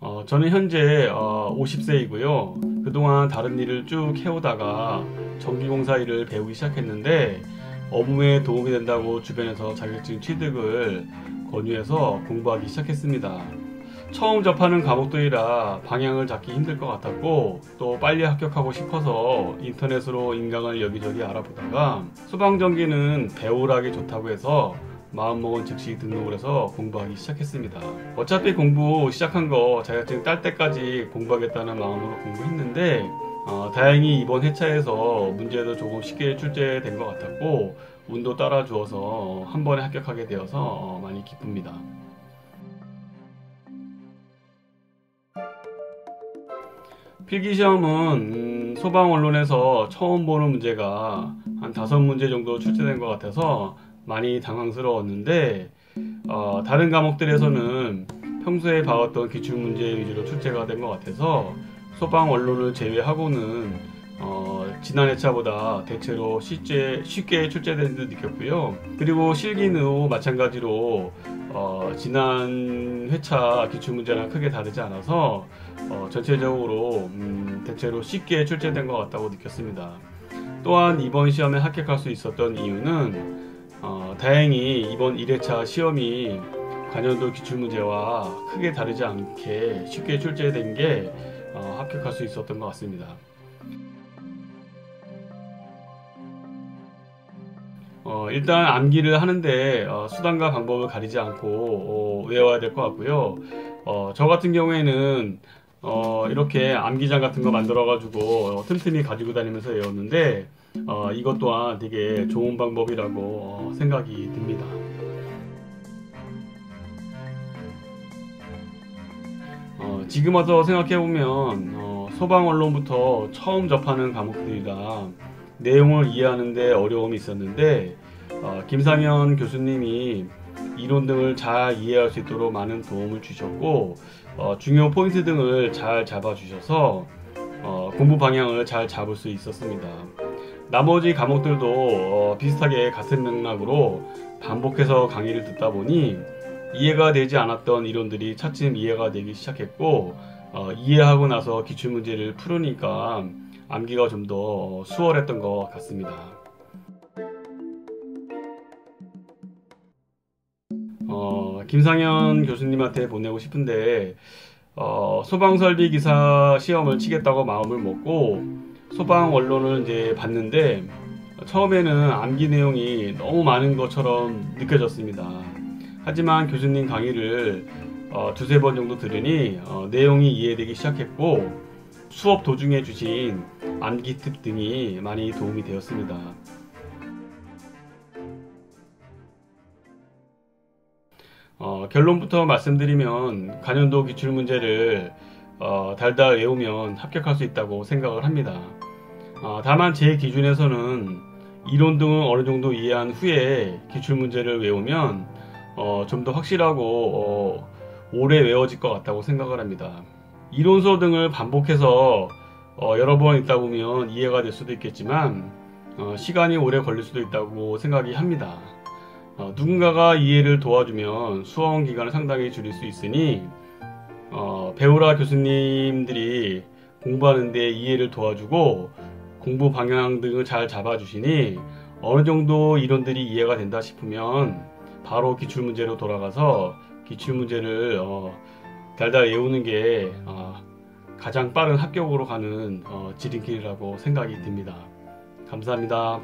어, 저는 현재 어, 50세이고요. 그동안 다른 일을 쭉 해오다가 전기공사 일을 배우기 시작했는데 어부에 도움이 된다고 주변에서 자격증 취득을 권유해서 공부하기 시작했습니다. 처음 접하는 과목들이라 방향을 잡기 힘들 것 같았고 또 빨리 합격하고 싶어서 인터넷으로 인강을 여기저기 알아보다가 소방전기는 배우락이 좋다고 해서 마음먹은 즉시 등록을 해서 공부하기 시작했습니다. 어차피 공부 시작한 거 자격증 딸 때까지 공부하겠다는 마음으로 공부했는데 어, 다행히 이번 회차에서 문제도 조금 쉽게 출제된 것 같았고 운도 따라주어서 한 번에 합격하게 되어서 어, 많이 기쁩니다. 필기시험은 음, 소방 언론에서 처음 보는 문제가 한 다섯 문제 정도 출제된 것 같아서 많이 당황스러웠는데 어, 다른 과목들에서는 평소에 봐왔던 기출문제 위주로 출제가 된 것 같아서 소방 언론을 제외하고는 어, 지난 회차보다 대체로 쉽게, 쉽게 출제된 듯 느꼈고요. 그리고 실기는 마찬가지로 어, 지난 회차 기출문제랑 크게 다르지 않아서 어, 전체적으로 음, 대체로 쉽게 출제된 것 같다고 느꼈습니다. 또한 이번 시험에 합격할 수 있었던 이유는 어, 다행히 이번 1회차 시험이 관연도 기출문제와 크게 다르지 않게 쉽게 출제된 게 어, 합격할 수 있었던 것 같습니다. 어, 일단 암기를 하는데 어, 수단과 방법을 가리지 않고 어, 외워야 될 것 같고요. 어, 저 같은 경우에는 어, 이렇게 암기장 같은 거 만들어 가지고 어, 틈틈이 가지고 다니면서 외웠는데 어, 이것 또한 되게 좋은 방법이라고 어, 생각이 듭니다. 어, 지금 와서 생각해보면 어, 소방 언론부터 처음 접하는 과목들이라 내용을 이해하는데 어려움이 있었는데 어, 김상현 교수님이 이론 등을 잘 이해할 수 있도록 많은 도움을 주셨고 어, 중요 포인트 등을 잘 잡아주셔서 어, 공부 방향을 잘 잡을 수 있었습니다. 나머지 과목들도 어, 비슷하게 같은 맥락으로 반복해서 강의를 듣다 보니 이해가 되지 않았던 이론들이 차츰 이해가 되기 시작했고 어, 이해하고 나서 기출문제를 풀으니까 암기가 좀 더 수월했던 것 같습니다. 어, 김상현 교수님한테 보내고 싶은데 어, 소방설비 기사 시험을 치겠다고 마음을 먹고 소방 언론을 이제 봤는데 처음에는 암기 내용이 너무 많은 것처럼 느껴졌습니다. 하지만 교수님 강의를 어, 두세 번 정도 들으니 어, 내용이 이해되기 시작했고 수업 도중에 주신 암기 팁 등이 많이 도움이 되었습니다. 어, 결론부터 말씀드리면 간연도 기출 문제를 어, 달달 외우면 합격할 수 있다고 생각을 합니다. 어, 다만 제 기준에서는 이론 등을 어느 정도 이해한 후에 기출 문제를 외우면 어, 좀더 확실하고 어, 오래 외워질 것 같다고 생각을 합니다. 이론서 등을 반복해서 어, 여러 번 있다 보면 이해가 될 수도 있겠지만 어, 시간이 오래 걸릴 수도 있다고 생각이 합니다. 어, 누군가가 이해를 도와주면 수험 기간을 상당히 줄일 수 있으니 어, 배우라 교수님들이 공부하는데 이해를 도와주고 공부 방향 등을 잘 잡아주시니 어느 정도 이론들이 이해가 된다 싶으면 바로 기출문제로 돌아가서 기출문제를 어, 달달 외우는 게 어, 가장 빠른 합격으로 가는 어, 지름길이라고 생각이 듭니다. 감사합니다.